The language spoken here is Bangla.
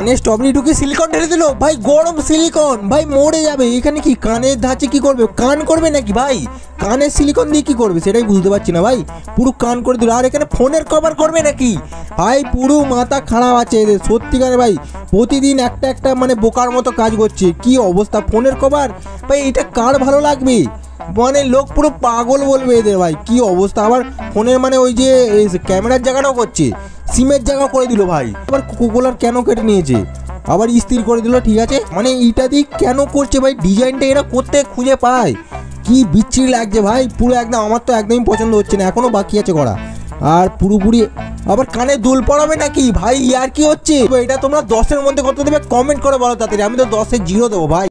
কানে স্ট্রবেরি ঢুকে সিলিকন ঢেলে দিল। ভাই, গরম সিলিকন ভাই, মরে যাবে। এখানে কি কানের ধাঁচে কি করবে? কান করবে নাকি ভাই? কানের সিলিকন দিয়ে কি করবে? সেটাই বুঝতে পারছি না ভাই। পুরো কান করে দিল। আর এখানে ফোনের কভার করবে নাকি? ভাই, পুরো মাথা খারাপ আছে এদের। সত্যিকারে ভাই, প্রতিদিন একটা একটা মানে বোকার মতো কাজ করছে। কি অবস্থা? ফোনের কভার ভাই, এটা কার ভালো লাগবে? মানে লোক পুরো পাগল বলবে এদের ভাই। কি অবস্থা? আবার ফোনের মানে ওই যে ক্যামেরার জায়গাটাও করছে। সিমের জায়গা করে দিল ভাই। আবার কোকোলার কেন কেটে নিয়েছে? আবার স্থির করে দিল, ঠিক আছে? মানে এইটা দিয়ে কেন করছে ভাই? ডিজাইনটা এরা করতে খুঁজে পায়। কি বিচ্ছিরি লাগছে ভাই? পুরো একদম, আমার তো একদমই পছন্দ হচ্ছে না, এখনও বাকি আছে করা। আর পুরোপুরি, আবার কানে দুল পড়াবে নাকি? ভাই আর কি হচ্ছে? এটা তোমরা দশের মধ্যে কত দেবে? কমেন্ট করে বলো তাড়াতাড়ি, আমি তো দশের জিরো দেবো ভাই।